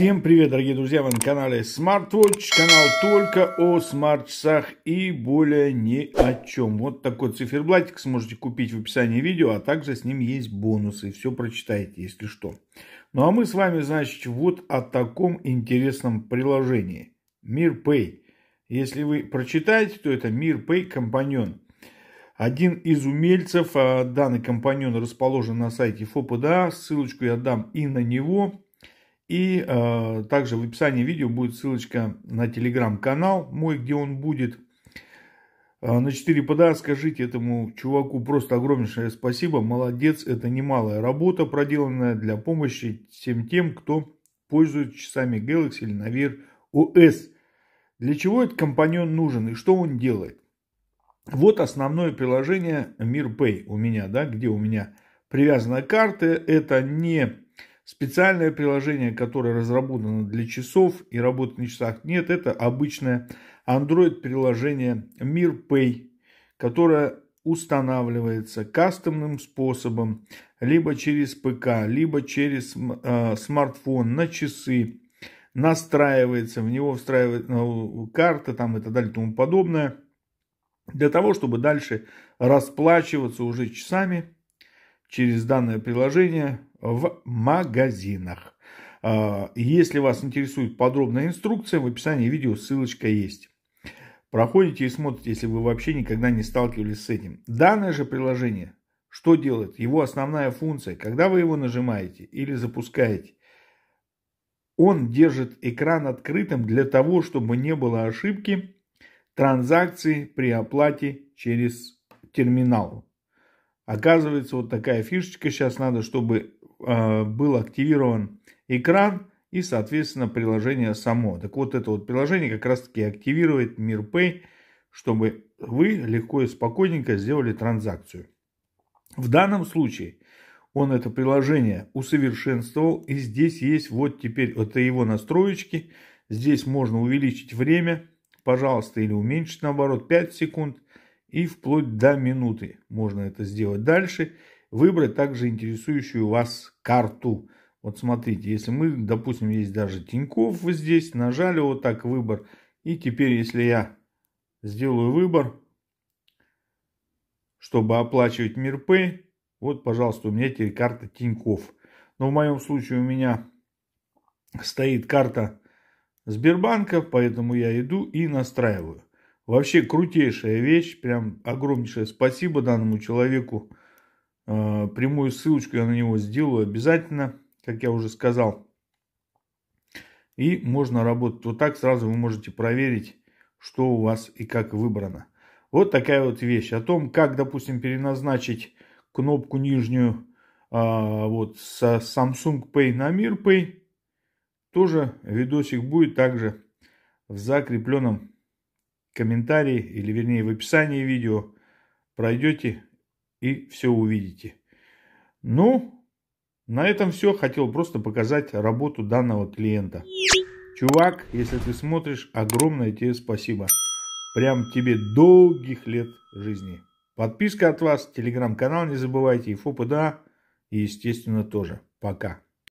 Всем привет, дорогие друзья! Вы на канале SmartWatch, канал только о смарт-часах и более ни о чем. Вот такой циферблатик сможете купить в описании видео, а также с ним есть бонусы. Все прочитайте, если что. Ну а мы с вами, значит, вот о таком интересном приложении. MirPay. Если вы прочитаете, то это MirPay компаньон. Один из умельцев, а данный компаньон расположен на сайте ФОПДА, ссылочку я дам и на него. И э, также в описании видео будет ссылочка на телеграм-канал мой, где он будет. Э, на 4 пода скажите этому чуваку просто огромнейшее спасибо. Молодец, это немалая работа, проделанная для помощи всем тем, кто пользуется часами Galaxy или Navier OS. Для чего этот компаньон нужен и что он делает? Вот основное приложение MirPay у меня, да, где у меня привязана карта. Это не специальное приложение, которое разработано для часов и работает на часах. Нет, это обычное Android-приложение MirPay, которое устанавливается кастомным способом, либо через ПК, либо через э, смартфон на часы, настраивается, в него встраивается э, карта там и так далее и тому подобное, для того, чтобы дальше расплачиваться уже часами через данное приложение в магазинах. А, если вас интересует подробная инструкция, в описании видео ссылочка есть. Проходите и смотрите, если вы вообще никогда не сталкивались с этим. Данное же приложение, что делает? Его основная функция, когда вы его нажимаете или запускаете, он держит экран открытым для того, чтобы не было ошибки транзакции при оплате через терминал. Оказывается, вот такая фишечка сейчас надо, чтобы был активирован экран и, соответственно, приложение само. Так вот, это вот приложение как раз-таки активирует MirPay, чтобы вы легко и спокойненько сделали транзакцию. В данном случае он это приложение усовершенствовал. И здесь есть вот теперь, это его настроечки. Здесь можно увеличить время, пожалуйста, или уменьшить наоборот 5 секунд и вплоть до минуты можно это сделать. Дальше выбрать также интересующую вас карту. Вот смотрите, если мы, допустим, есть даже Тиньков здесь, нажали вот так выбор. И теперь, если я сделаю выбор, чтобы оплачивать Мирпэй, вот, пожалуйста, у меня теперь карта Тиньков. Но в моем случае у меня стоит карта Сбербанка, поэтому я иду и настраиваю. Вообще крутейшая вещь, прям огромнейшее спасибо данному человеку. А, прямую ссылочку я на него сделаю обязательно, как я уже сказал. И можно работать вот так, сразу вы можете проверить, что у вас и как выбрано. Вот такая вот вещь. О том, как, допустим, переназначить кнопку нижнюю а, вот со Samsung Pay на Mir Pay, тоже видосик будет также в закрепленном комментарии, или вернее в описании видео пройдете и все увидите. Ну, на этом все. Хотел просто показать работу данного клиента. Чувак, если ты смотришь, огромное тебе спасибо. Прям тебе долгих лет жизни. Подписка от вас, телеграм-канал не забывайте, и ФОПДА, и естественно тоже. Пока.